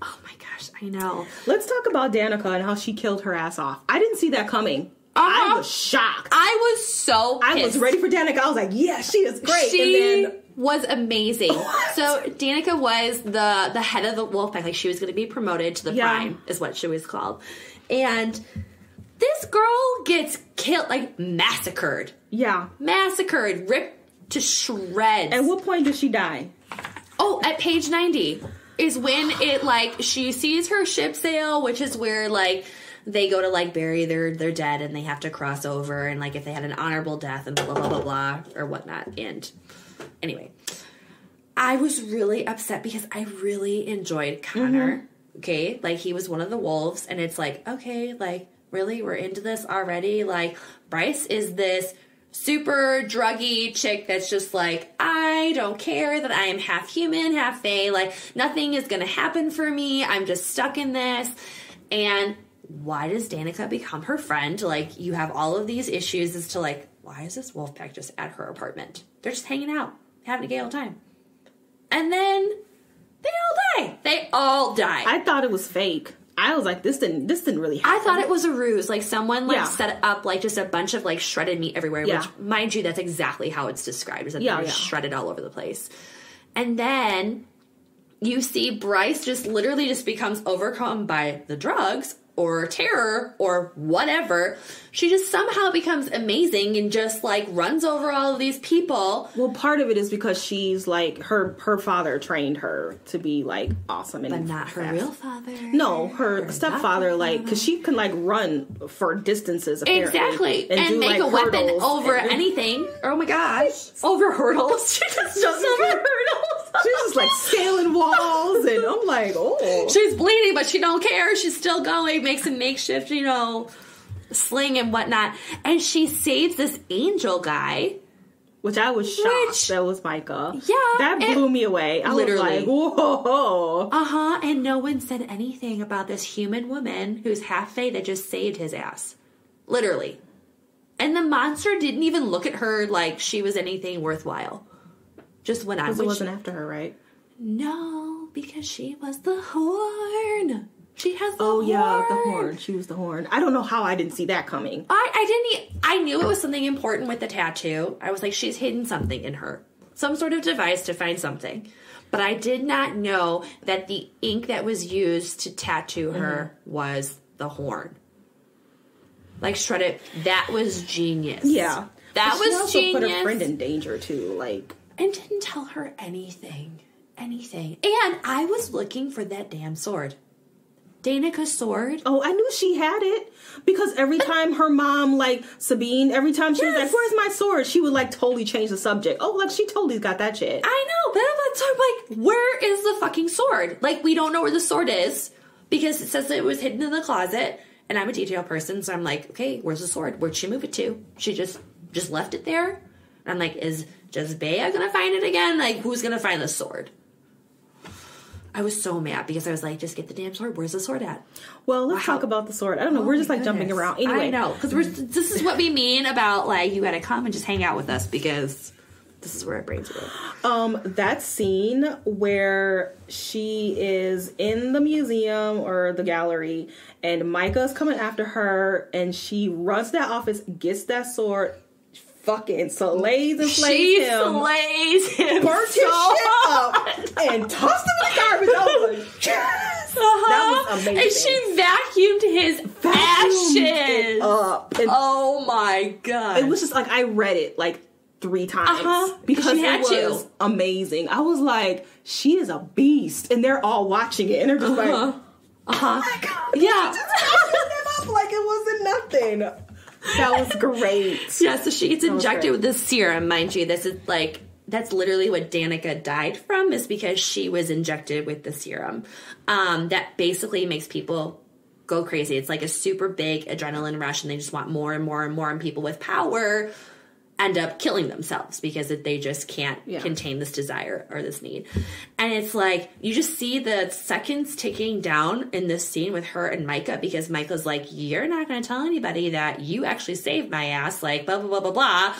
Speaker 3: oh my gosh, I know.
Speaker 2: Let's talk about Danica and how she killed her ass off. I didn't see that coming. I
Speaker 3: Uh-huh.
Speaker 2: was shocked.
Speaker 3: I was so
Speaker 2: I was ready for Danica. I was like, yeah, she is great.
Speaker 3: She
Speaker 2: and then
Speaker 3: was amazing.
Speaker 2: What?
Speaker 3: So Danica was the the head of the wolf pack. Like she was going to be promoted to the
Speaker 2: Yeah.
Speaker 3: Prime, is what she was called. And this girl gets killed, like massacred,
Speaker 2: yeah.
Speaker 3: massacred, ripped to shreds.
Speaker 2: At what point does she die?
Speaker 3: Oh, at page 90 is when it like she sees her ship sail, which is where like they go to like bury their their dead and they have to cross over and like if they had an honorable death and blah blah blah blah or whatnot. And anyway, I was really upset because I really enjoyed Connor. Mm-hmm. Okay, like he was one of the wolves, and it's like okay, like really we're into this already. Like Bryce is this super druggy chick that's just like I don't care that I am half human, half fae. Like nothing is gonna happen for me. I'm just stuck in this, and why does Danica become her friend? Like you have all of these issues as to like why is this wolf pack just at her apartment? They're just hanging out, having a gay old time. And then they all die. They all die. I
Speaker 2: thought it was fake. I was like, this didn't this didn't really happen.
Speaker 3: I thought it was a ruse. Like someone like
Speaker 2: Yeah.
Speaker 3: set up like just a bunch of like shredded meat everywhere.
Speaker 2: Yeah.
Speaker 3: Which, mind you, that's exactly how it's described. Is that
Speaker 2: Yeah, yeah.
Speaker 3: shredded all over the place. And then you see Bryce just literally just becomes overcome by the drugs or terror or whatever. She just somehow becomes amazing and just like runs over all of these people.
Speaker 2: Well, part of it is because she's like her her father trained her to be like awesome and
Speaker 3: But not her real father.
Speaker 2: No, her stepfather, like, because she can like run for distances. Apparently,
Speaker 3: Exactly. And,
Speaker 2: do,
Speaker 3: make
Speaker 2: like,
Speaker 3: a weapon over anything. Oh my gosh. Over hurdles. She just jumps over hurdles.
Speaker 2: She's just like scaling walls, and I'm like, oh,
Speaker 3: She's bleeding, but she don't care. She's still going, makes a makeshift, you know, sling and whatnot. And she saves this angel guy.
Speaker 2: which I was shocked.
Speaker 3: Which-
Speaker 2: that was Micah.
Speaker 3: Yeah,
Speaker 2: that blew me away. I
Speaker 3: Literally.
Speaker 2: was like, whoa.
Speaker 3: Uh huh. And no one said anything about this human woman who's half fae that just saved his ass. Literally. And the monster didn't even look at her like she was anything worthwhile. Just went.
Speaker 2: Because it wasn't after her, right?
Speaker 3: No, because she was the horn. She has the
Speaker 2: Oh
Speaker 3: horn.
Speaker 2: yeah, the horn. She was the horn. I don't know how I didn't see that coming.
Speaker 3: I, I didn't. I knew it was something important with the tattoo. I was like, she's hidden something in her, some sort of device to find something. But I did not know that the ink that was used to tattoo her
Speaker 2: Mm-hmm.
Speaker 3: was the horn. like shred it. That was genius.
Speaker 2: Yeah,
Speaker 3: that
Speaker 2: But she
Speaker 3: was
Speaker 2: also
Speaker 3: genius.
Speaker 2: Put her friend in danger too. Like,
Speaker 3: and didn't tell her anything, anything. And I was looking for that damn sword, Danica's sword.
Speaker 2: oh, I knew she had it because every time her mom, like Sabine, every time she was like, "Where's my sword?" She would like totally change the subject. Oh, like she totally got that shit.
Speaker 3: I know, but I'm like, where is the fucking sword? Like, we don't know where the sword is because it says that it was hidden in the closet. And I'm a detail person, so I'm like, okay, where's the sword? Where'd she move it to? She just just left it there. And I'm like, is Jesiba gonna find it again? Like, who's gonna find the sword? I was so mad because I was like, just get the damn sword. Where's the sword at?
Speaker 2: Well, let's
Speaker 3: Wow.
Speaker 2: talk about the sword. I don't know. we're
Speaker 3: Oh
Speaker 2: just
Speaker 3: my
Speaker 2: like jumping around. Anyway,
Speaker 3: I know because we're. This is what we mean about like you got to come and just hang out with us because this is where our brains go.
Speaker 2: Um, that scene where she is in the museum or the gallery, and Micah's coming after her, and she runs to that office, gets that sword, fucking slays and slays
Speaker 3: She
Speaker 2: him,
Speaker 3: slays him.
Speaker 2: burnt his
Speaker 3: so
Speaker 2: shit up, and tossed him in the garbage. I was like, yes, that was amazing.
Speaker 3: And she vacuumed his
Speaker 2: Vacuumed
Speaker 3: ashes.
Speaker 2: up. And
Speaker 3: Oh my god!
Speaker 2: it was just like I read it like three times
Speaker 3: Uh-huh,
Speaker 2: because
Speaker 3: 'cause you
Speaker 2: it was
Speaker 3: to.
Speaker 2: amazing. I was like, she is a beast, and they're all watching it, and they're just like,
Speaker 3: uh huh.
Speaker 2: my God,
Speaker 3: Yeah.
Speaker 2: just vacuumed up like it wasn't nothing. That was great.
Speaker 3: Yeah, so she gets injected with this serum, mind you. This is like that's literally what Danica died from, is because she was injected with the serum. Um, that basically makes people go crazy. It's like a super big adrenaline rush, and they just want more and more and more. And people with power end up killing themselves because they just can't
Speaker 2: Yeah.
Speaker 3: contain this desire or this need. And it's like you just see the seconds ticking down in this scene with her and Micah because Micah's like, You're not gonna tell anybody that you actually saved my ass, like blah blah blah blah blah.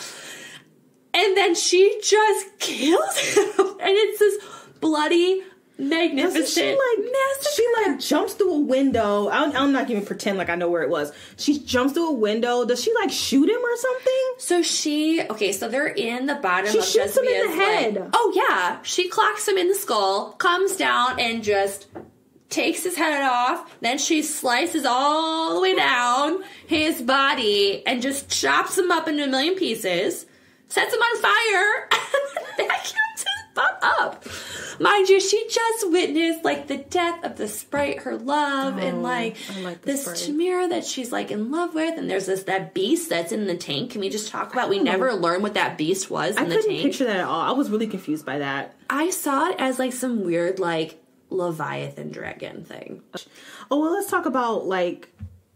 Speaker 3: And then she just kills him. And it's this bloody, magnificent
Speaker 2: Doesn't she like she like jumps through a window. I'm, I'm not even pretend like I know where it was. She jumps through a window. Does she like shoot him or something?
Speaker 3: So she okay, so they're in the bottom
Speaker 2: She
Speaker 3: of
Speaker 2: shoots him in the head.
Speaker 3: Oh yeah. She clocks him in the skull, comes down and just takes his head off, then she slices all the way down his body and just chops him up into a million pieces, sets him on fire, and vacuums butt up. Mind you, she just witnessed like the death of the sprite, her love, and like,
Speaker 2: Oh, like
Speaker 3: this
Speaker 2: Sprite.
Speaker 3: Chimera that she's like in love with, and there's this that beast that's in the tank. Can we just talk about? We never learned what that beast was
Speaker 2: I
Speaker 3: the
Speaker 2: couldn't
Speaker 3: tank.
Speaker 2: picture that at all. I was really confused by that.
Speaker 3: I saw it as like some weird like Leviathan dragon thing.
Speaker 2: Oh well, let's talk about like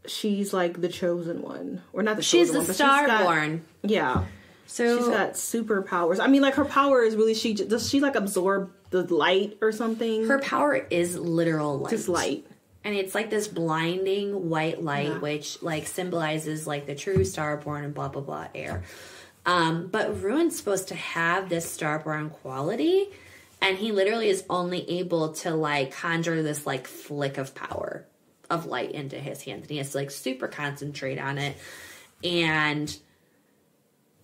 Speaker 2: she's like the chosen one, or not the
Speaker 3: She's
Speaker 2: chosen
Speaker 3: the
Speaker 2: one, but she's got-
Speaker 3: Starborn.
Speaker 2: Yeah,
Speaker 3: So
Speaker 2: she's got superpowers. I mean, like her power is really she does she like absorb the light or something?
Speaker 3: her power is literal light.
Speaker 2: just light.
Speaker 3: and it's like this blinding white light
Speaker 2: Yeah.
Speaker 3: which like symbolizes like the true starborn and blah blah blah air um, but Ruhn's supposed to have this starborn quality and he literally is only able to like conjure this like flick of power of light into his hands and he has to like super concentrate on it and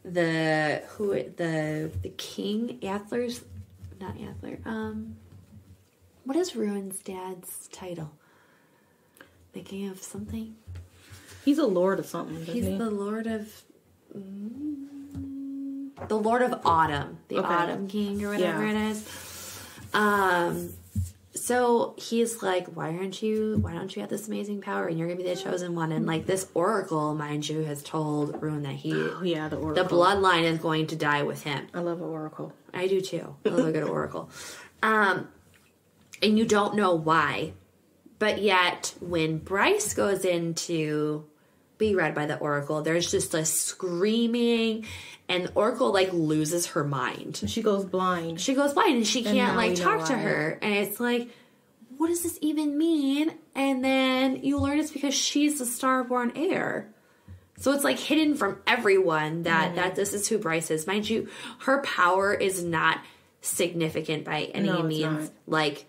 Speaker 3: the who the the king Atler's not Atler um what is Ruhn's dad's title? Thinking of something.
Speaker 2: He's a lord of something.
Speaker 3: He's
Speaker 2: he?
Speaker 3: the Lord of mm, the Lord of Autumn, the
Speaker 2: Okay.
Speaker 3: Autumn King or whatever
Speaker 2: Yeah.
Speaker 3: it is. Um. So he's like, why aren't you? Why don't you have this amazing power? And you're gonna be the chosen one. And like this oracle, mind you, has told Ruhn that he,
Speaker 2: Oh, yeah, the oracle, the
Speaker 3: bloodline is going to die with him.
Speaker 2: I love an oracle.
Speaker 3: I do too. I love a good oracle. Um, and you don't know why. But yet, when Bryce goes in to be read by the oracle, there's just a screaming, and the oracle like loses her mind.
Speaker 2: She goes blind.
Speaker 3: She goes blind and she can't like talk to her. And it's like, what does this even mean? And then you learn it's because she's the starborn heir. So it's like hidden from everyone that
Speaker 2: Mm-hmm.
Speaker 3: that this is who Bryce is. Mind you, her power is not significant by any
Speaker 2: No,
Speaker 3: means, like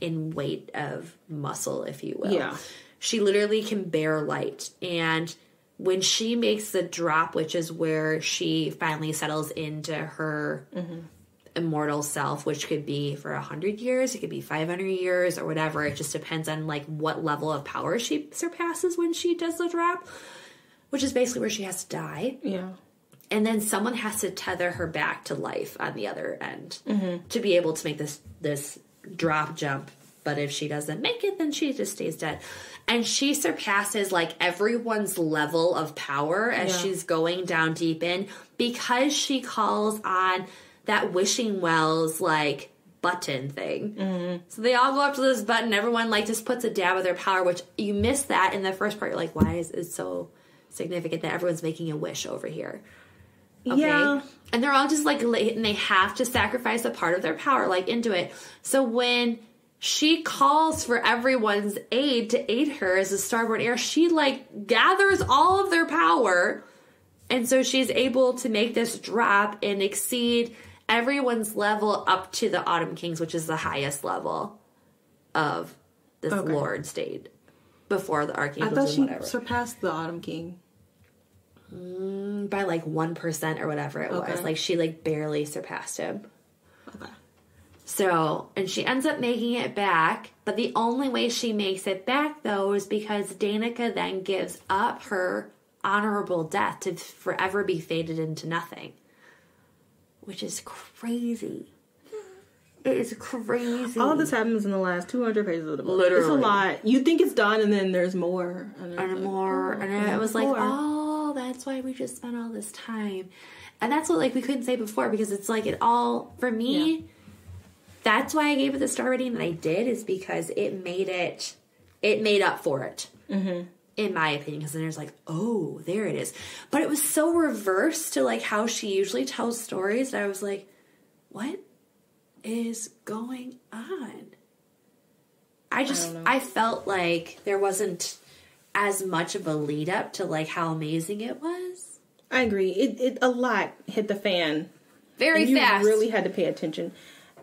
Speaker 3: in weight of muscle, if you will.
Speaker 2: Yeah.
Speaker 3: She literally can bear light. And when she makes the drop, which is where she finally settles into her
Speaker 2: Mm-hmm.
Speaker 3: immortal self, which could be for a hundred years, it could be five hundred years, or whatever. It just depends on like what level of power she surpasses when she does the drop. which is basically where she has to die.
Speaker 2: Yeah.
Speaker 3: And then someone has to tether her back to life on the other end
Speaker 2: Mm-hmm.
Speaker 3: to be able to make this this drop jump. But if she doesn't make it, then she just stays dead. And she surpasses like everyone's level of power as
Speaker 2: Yeah.
Speaker 3: she's going down deep in because she calls on that wishing wells like button thing.
Speaker 2: Mm-hmm.
Speaker 3: So they all go up to this button. Everyone like just puts a dab of their power, which you miss that in the first part. You're like, why is it so significant that everyone's making a wish over here? Okay.
Speaker 2: Yeah.
Speaker 3: And they're all just like, la- and they have to sacrifice a part of their power, like into it. So when she calls for everyone's aid to aid her as a starborn heir, she like gathers all of their power. And so she's able to make this drop and exceed everyone's level up to the Autumn Kings, which is the highest level of this
Speaker 2: Okay.
Speaker 3: Lord state before the
Speaker 2: I
Speaker 3: Archangels
Speaker 2: thought she
Speaker 3: whatever.
Speaker 2: surpassed the Autumn King.
Speaker 3: Mm, by like 1% or whatever it was. Like she like barely surpassed him. So, and she ends up making it back, but the only way she makes it back though is because Danica then gives up her honorable death to forever be faded into nothing. Which is crazy. It is crazy.
Speaker 2: All this happens in the last 200 pages of the book.
Speaker 3: Literally.
Speaker 2: It's a lot. You think it's done, and then there's more. And,
Speaker 3: and
Speaker 2: like,
Speaker 3: more
Speaker 2: oh,
Speaker 3: and it was like oh that's why we just spent all this time and that's what like we couldn't say before because it's like it all for me
Speaker 2: Yeah.
Speaker 3: That's why i gave it the star rating that i did is because it made it it made up for it mm-hmm. in my opinion because then there's like oh there it is but it was so reversed to like how she usually tells stories that i was like what is going on I just
Speaker 2: don't.
Speaker 3: I, felt like there wasn't as much of a lead up to like how amazing it was.
Speaker 2: I agree. It, it a lot hit the fan.
Speaker 3: Very
Speaker 2: and you
Speaker 3: fast.
Speaker 2: really had to pay attention.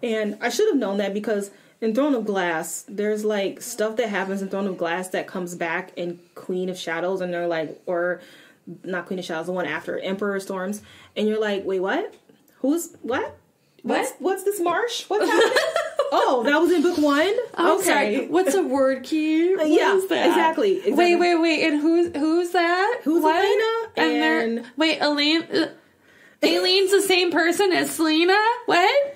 Speaker 2: And I should have known that because in Throne of Glass, there's like stuff that happens in Throne of Glass that comes back in Queen of Shadows, and they're like, or not Queen of Shadows, the one after Empire of Storms, and you're like, wait, what? Who's what?
Speaker 3: What?
Speaker 2: what's this marsh? What's happening? oh, that was in book one.
Speaker 3: I'm
Speaker 2: okay,
Speaker 3: sorry. What's a Wyrdkey? What
Speaker 2: yeah, exactly, exactly.
Speaker 3: Wait, wait, wait. And who's who's that?
Speaker 2: Who's
Speaker 3: What?
Speaker 2: Elena?
Speaker 3: And,
Speaker 2: And-
Speaker 3: wait, Elaine. Aelin's the same person as Celaena. What?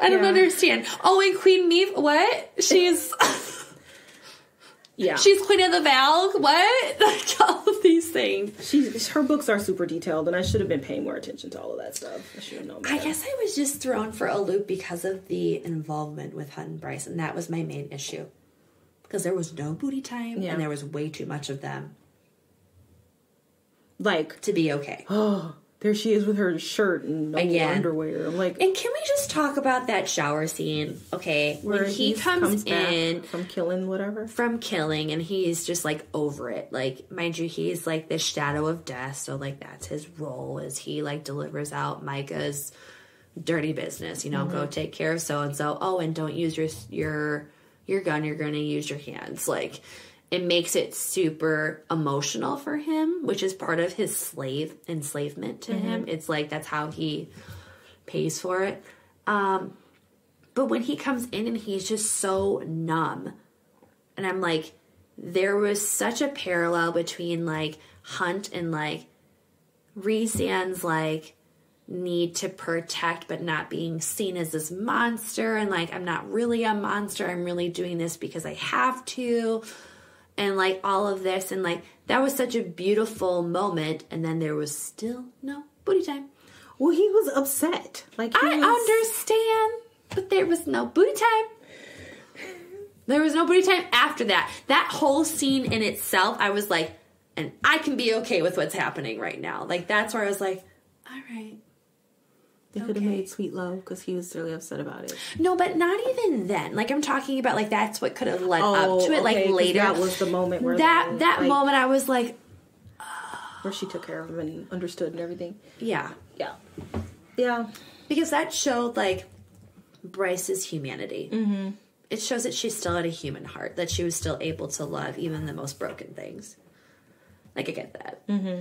Speaker 3: I don't
Speaker 2: Yeah.
Speaker 3: understand. Oh, and Queen Maeve. What? She's
Speaker 2: yeah,
Speaker 3: she's Queen of the Valg. What? Like all of these things.
Speaker 2: she's her books are super detailed, and I should have been paying more attention to all of that stuff. I should have known.
Speaker 3: I guess I was just thrown for a loop because of the involvement with Hunt and Bryce, and that was my main issue. Because there was no booty time,
Speaker 2: Yeah.
Speaker 3: and there was way too much of them
Speaker 2: like
Speaker 3: to be okay.
Speaker 2: oh, there she is with her shirt and no
Speaker 3: Again.
Speaker 2: underwear. I'm like,
Speaker 3: And can we just talk about that shower scene? Okay,
Speaker 2: where
Speaker 3: when he comes,
Speaker 2: back
Speaker 3: in
Speaker 2: from killing whatever.
Speaker 3: from killing, and he's just like over it. Like, mind you, he's like the shadow of death, so like that's his role as he like delivers out Micah's dirty business. You know, go mm-hmm. take care of so and so. Oh, and don't use your your your gun. You're going to use your hands. Like, it makes it super emotional for him, which is part of his slave enslavement to him. It's like that's how he pays for it. Um, but when he comes in and he's just so numb, and I'm like, there was such a parallel between like Hunt and like Rhysand's like need to protect but not being seen as this monster and like I'm not really a monster. I'm really doing this because I have to. And like all of this and like that was such a beautiful moment and then there was still no booty time.
Speaker 2: Well, he was upset. Like
Speaker 3: I
Speaker 2: was,
Speaker 3: understand, but there was no booty time. There was no booty time after that. That whole scene in itself, I was like, and I can be okay with what's happening right now. Like that's where I was like, all right.
Speaker 2: They could have
Speaker 3: okay.
Speaker 2: made sweet love because he was really upset about it.
Speaker 3: No, but not even then. Like I'm talking about, like that's what could have led up to it.
Speaker 2: okay,
Speaker 3: Like later,
Speaker 2: that was the moment where
Speaker 3: that that
Speaker 2: like,
Speaker 3: moment, I was like,
Speaker 2: where she took care of him and understood and everything.
Speaker 3: yeah,
Speaker 2: Yeah, yeah.
Speaker 3: because that showed like Bryce's humanity. Mm-hmm. It shows that she still had a human heart, that she was still able to love even the most broken things. Like I get that. Mm-hmm.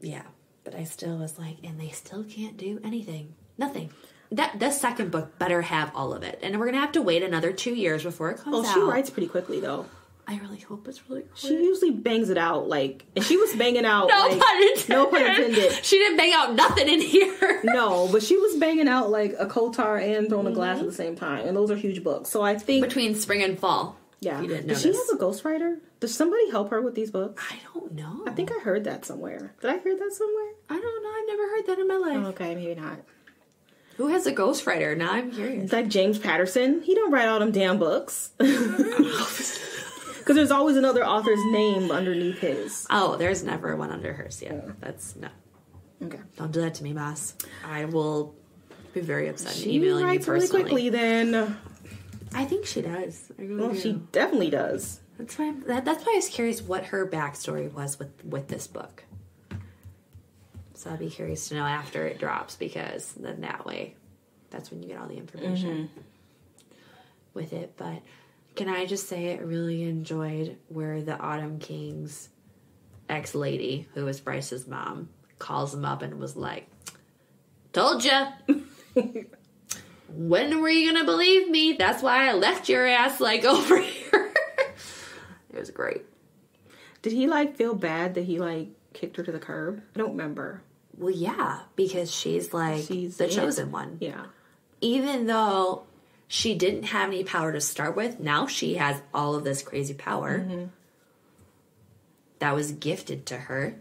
Speaker 3: Yeah, but I still was like, and they still can't do anything, nothing. That the second book better have all of it, and we're gonna have to wait another two years before it comes
Speaker 2: Oh,
Speaker 3: out.
Speaker 2: she writes pretty quickly though.
Speaker 3: I really hope it's really quick.
Speaker 2: She usually bangs it out like, and she was banging out
Speaker 3: no
Speaker 2: like,
Speaker 3: pun intended.
Speaker 2: no pun intended.
Speaker 3: She didn't bang out nothing in here.
Speaker 2: No, but she was banging out like ACOTAR and Throne of Glass at mm-hmm. the same time, and those are huge books. So I think,
Speaker 3: Between spring and fall.
Speaker 2: Yeah,
Speaker 3: you didn't
Speaker 2: does she have a ghostwriter? Does somebody help her with these books?
Speaker 3: I don't know.
Speaker 2: I think I heard that somewhere. Did I hear that somewhere?
Speaker 3: I don't know. I've never heard that in my life.
Speaker 2: Oh, okay, maybe not.
Speaker 3: Who has a ghostwriter? Now I'm curious.
Speaker 2: Like James Patterson, he don't write all them damn books. Because there's always another author's name underneath his.
Speaker 3: Oh, there's never one under hers yet. That's no.
Speaker 2: Okay.
Speaker 3: Don't do that to me, boss. I will be very upset.
Speaker 2: She
Speaker 3: emailing you
Speaker 2: writes really
Speaker 3: personally.
Speaker 2: quickly then.
Speaker 3: I think she does. I really
Speaker 2: Well,
Speaker 3: do.
Speaker 2: she definitely does.
Speaker 3: That's why. I'm, that, that's why I was curious what her backstory was with with this book. So I'll be curious to know after it drops because then that way, that's when you get all the information mm-hmm. with it. But can I just say I really enjoyed where the Autumn King's ex lady, who was Bryce's mom, calls him up and was like, "Told ya." when were you gonna believe me? That's why I left your ass like over here. it was great.
Speaker 2: Did he like feel bad that he like kicked her to the curb? I don't remember.
Speaker 3: Well, yeah, because she's like
Speaker 2: She's
Speaker 3: the
Speaker 2: it.
Speaker 3: chosen one.
Speaker 2: Yeah.
Speaker 3: Even though she didn't have any power to start with, now she has all of this crazy power mm-hmm. that was gifted to her.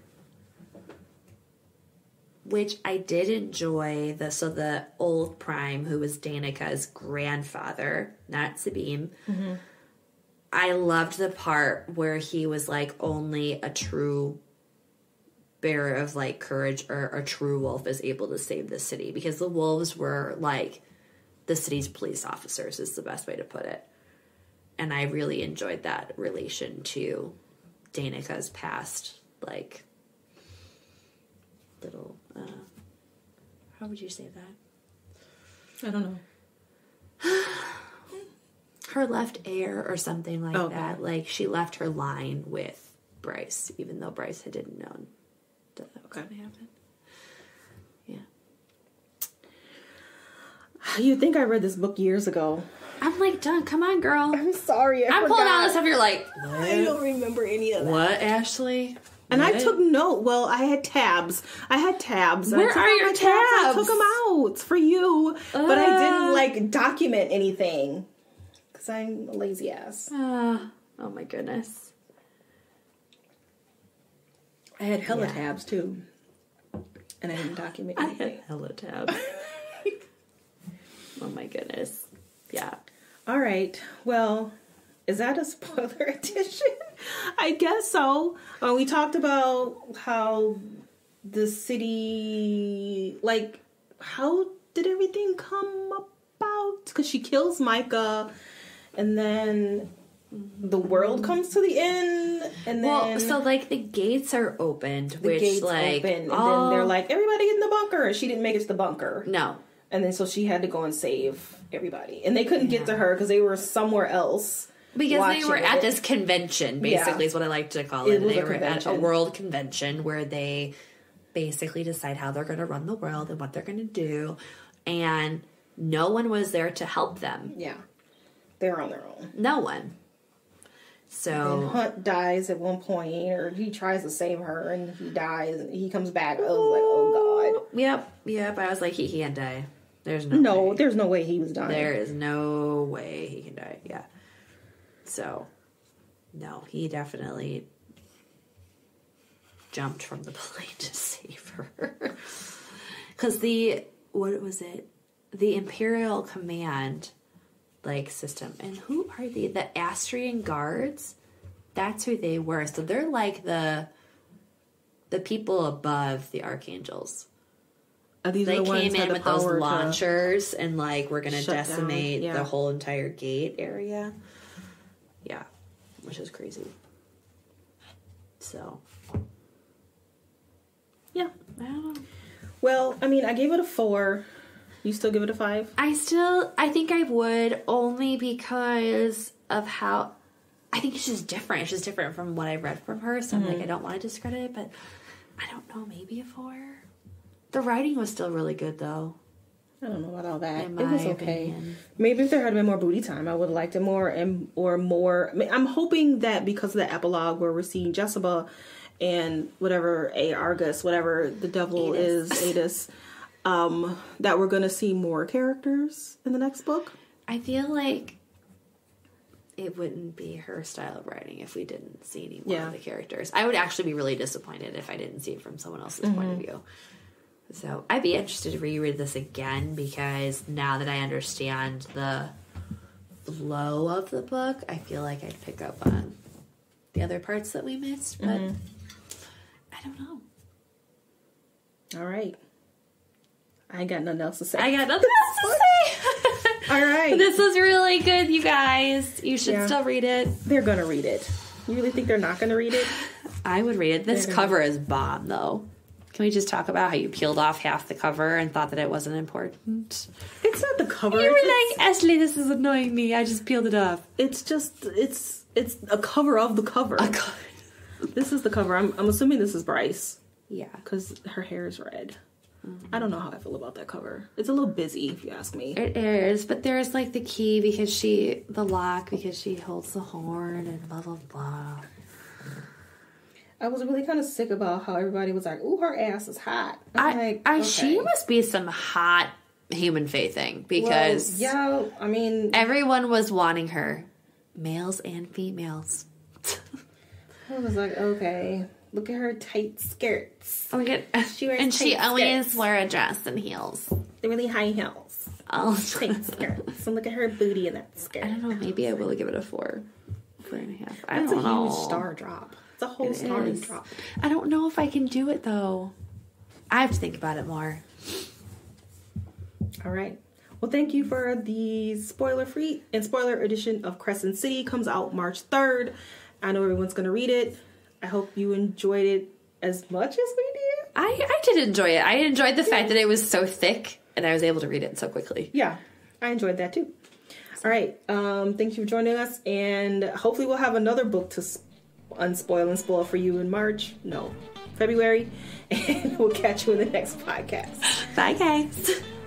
Speaker 3: Which I did enjoy. The so the old Prime, who was Danica's grandfather, not Sabine. Mm-hmm. I loved the part where he was like only a true bearer of like courage or a true wolf is able to save the city because the wolves were like the city's police officers is the best way to put it and i really enjoyed that relation to danica's past like little uh how would you say that
Speaker 2: I don't know.
Speaker 3: her left heir or something like
Speaker 2: Okay.
Speaker 3: that like she left her line with bryce even though bryce had didn't know that that was
Speaker 2: Okay.
Speaker 3: going to happen yeah
Speaker 2: You think I read this book years ago?
Speaker 3: I'm like, done. Come on, girl.
Speaker 2: I'm sorry. I
Speaker 3: I'm pulling
Speaker 2: forgot.
Speaker 3: out this stuff. You're like,
Speaker 2: I don't remember any of that.
Speaker 3: what, Ashley?
Speaker 2: And I took note. Well, I had tabs. I had tabs. I
Speaker 3: Where
Speaker 2: took
Speaker 3: are
Speaker 2: out
Speaker 3: your
Speaker 2: my I
Speaker 3: tabs?
Speaker 2: took them out for you, but I
Speaker 3: Uh.
Speaker 2: didn't like document anything because I'm a lazy ass.
Speaker 3: Uh, oh my goodness.
Speaker 2: I had hella
Speaker 3: Yeah.
Speaker 2: tabs too, and I didn't document Anything.
Speaker 3: I had
Speaker 2: anything.
Speaker 3: hello tab. oh my goodness. Yeah.
Speaker 2: All right. Well, is that a spoiler edition? I guess so. Uh, we talked about how the city, like, how did everything come about? Because she kills Micah, and then the world comes to the end, and then
Speaker 3: Well, so like the gates are opened,
Speaker 2: the
Speaker 3: which
Speaker 2: gates
Speaker 3: like
Speaker 2: open, and
Speaker 3: all-
Speaker 2: then they're like, everybody in the bunker. She didn't make it to the bunker.
Speaker 3: no.
Speaker 2: And then so she had to go and save everybody. And they couldn't get to her because they were somewhere else.
Speaker 3: Because they were at
Speaker 2: it.
Speaker 3: this convention, basically,
Speaker 2: Yeah.
Speaker 3: is what I like to call
Speaker 2: It
Speaker 3: it. they were at a world convention where they basically decide how they're going to run the world and what they're going to do. And no one was there to help them.
Speaker 2: Yeah. They're on their own.
Speaker 3: No one.
Speaker 2: And
Speaker 3: So,
Speaker 2: Hunt dies at one point, or he tries to save her and he dies and he comes back. I was like, oh god.
Speaker 3: yep, yep. I was like, he can't die. There's no.
Speaker 2: No,
Speaker 3: way.
Speaker 2: there's no way he was dying.
Speaker 3: There is no way he can die. Yeah. So, no, he definitely jumped from the plane to save her. Because the, what was it? The Imperial Command, like, system. And who are they? The Asterian Guards? That's who they were. So they're like the, the people above the Archangels.
Speaker 2: Are these
Speaker 3: They
Speaker 2: the
Speaker 3: came in
Speaker 2: the
Speaker 3: with those launchers and like we're gonna decimate
Speaker 2: yeah.
Speaker 3: the whole entire gate area. Yeah, which is crazy. So
Speaker 2: Yeah.
Speaker 3: I.
Speaker 2: Well, I mean, I gave it a four. You still give it a five?
Speaker 3: I still I think I would only because of how I think it's just different. It's just different from what I read from her. So I'm
Speaker 2: Mm-hmm.
Speaker 3: like I don't want to discredit it, but I don't know. Maybe a four. The writing was still really good though.
Speaker 2: I don't know about all that.
Speaker 3: In
Speaker 2: it was okay.
Speaker 3: opinion.
Speaker 2: Maybe if there had been more booty time, I would have liked it more and or more. I mean, I'm hoping that because of the epilogue where we're seeing Jessica and whatever a Argus, whatever the devil is, Aidas, um, that we're gonna see more characters in the next book.
Speaker 3: I feel like it wouldn't be her style of writing if we didn't see any more
Speaker 2: Yeah.
Speaker 3: of the characters. I would actually be really disappointed if I didn't see it from someone else's point
Speaker 2: Mm-hmm.
Speaker 3: of view. So I'd be interested to reread this again because now that I understand the flow of the book, I feel like I'd pick up on the other parts that we missed, but
Speaker 2: Mm-hmm.
Speaker 3: I don't know.
Speaker 2: All right, I got nothing else to say.
Speaker 3: I got nothing else to say.
Speaker 2: All right,
Speaker 3: this was really good, you guys. You should
Speaker 2: Yeah.
Speaker 3: still read it.
Speaker 2: they're gonna read it. You really think they're not gonna read it?
Speaker 3: I would read it. This
Speaker 2: They're
Speaker 3: cover is bomb, though. Can we just talk about how you peeled off half the cover and thought that it wasn't important?
Speaker 2: It's not the cover.
Speaker 3: You were like, Ashley, this is annoying me. I just peeled it off.
Speaker 2: it's just it's it's a cover of the cover. This is the cover. I'm I'm assuming this is Bryce
Speaker 3: Yeah.
Speaker 2: because her hair is red. Mm-hmm. I don't know how I feel about that cover. It's a little busy, if you ask me.
Speaker 3: It is, but there's like the key because she, the lock because she holds the horn and blah, blah, blah.
Speaker 2: I was really kind of sick about how everybody was like, "Ooh, her ass is hot." I'm
Speaker 3: I,
Speaker 2: like,
Speaker 3: I,
Speaker 2: okay.
Speaker 3: she must be some hot human faithing because
Speaker 2: well, yeah, I mean,
Speaker 3: everyone was wanting her, males and females.
Speaker 2: I was like, okay, look at her tight skirts,
Speaker 3: Oh my god!
Speaker 2: She wears
Speaker 3: and she
Speaker 2: tight
Speaker 3: always wore a dress and heels.
Speaker 2: the really high heels,
Speaker 3: Oh,
Speaker 2: tight skirts, and look at her booty in that skirt.
Speaker 3: I don't know. Maybe I will give it a four, four and a half. I
Speaker 2: a
Speaker 3: don't know.
Speaker 2: huge star drop. It's a whole
Speaker 3: It
Speaker 2: star
Speaker 3: is.
Speaker 2: drop.
Speaker 3: I don't know if I can do it though. I have to think about it more.
Speaker 2: All right. Well, thank you for the spoiler free and spoiler edition of Crescent City. Comes out March 3rd. I know everyone's going to read it. I hope you enjoyed it as much as we did.
Speaker 3: I I did enjoy it. I enjoyed the fact that it was so thick and I was able to read it so quickly.
Speaker 2: Yeah, I enjoyed that too. All right. Um, thank you for joining us. And hopefully, we'll have another book to unspoil and spoil for you in March. No, February. And we'll catch you in the next podcast.
Speaker 3: Bye guys.